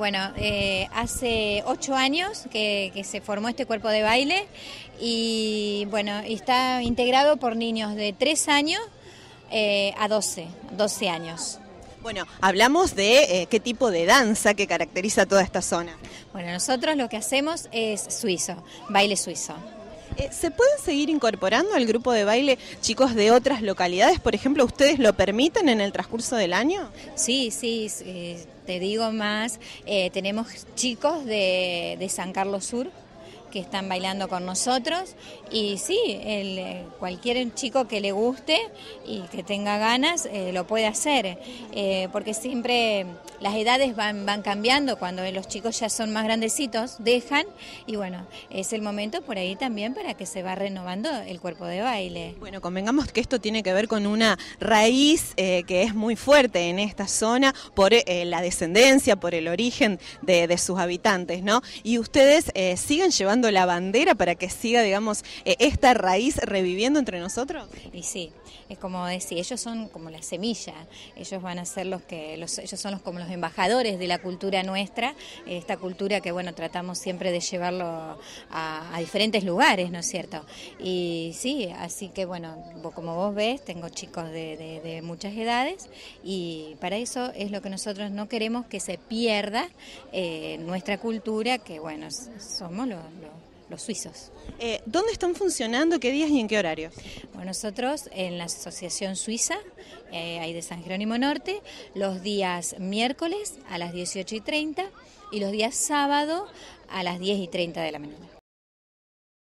Bueno, eh, hace ocho años que, se formó este cuerpo de baile y bueno, está integrado por niños de tres años eh, a 12, 12 años. Bueno, hablamos de eh, qué tipo de danza que caracteriza toda esta zona. Bueno, nosotros lo que hacemos es suizo, baile suizo. Eh, ¿Se pueden seguir incorporando al grupo de baile chicos de otras localidades? Por ejemplo, ¿ustedes lo permiten en el transcurso del año? Sí, sí, te digo más, eh, tenemos chicos de, de San Carlos Sur, que están bailando con nosotros y sí, el, eh, cualquier chico que le guste y que tenga ganas eh, lo puede hacer, eh, porque siempre las edades van, van cambiando, cuando los chicos ya son más grandecitos, dejan y bueno, es el momento por ahí también para que se va renovando el cuerpo de baile. Bueno, convengamos que esto tiene que ver con una raíz que es muy fuerte en esta zona por la descendencia, por el origen de, de, sus habitantes, ¿no? Y ustedes siguen llevando la bandera para que siga, digamos, eh, esta raíz reviviendo entre nosotros? Y sí, es como decir, ellos son como la semilla, ellos van a ser los que, los, ellos son los, como los embajadores de la cultura nuestra, esta cultura que, bueno, tratamos siempre de llevarlo a, diferentes lugares, ¿no es cierto? Y sí, así que, bueno, como vos ves, tengo chicos de, muchas edades y para eso es lo que nosotros no queremos que se pierda eh, nuestra cultura, que, bueno, somos los los suizos. Eh, ¿Dónde están funcionando? ¿Qué días y en qué horarios? Bueno, nosotros en la Asociación Suiza, eh, ahí de San Jerónimo Norte, los días miércoles a las 18 y 30 y los días sábado a las 10 y 30 de la mañana.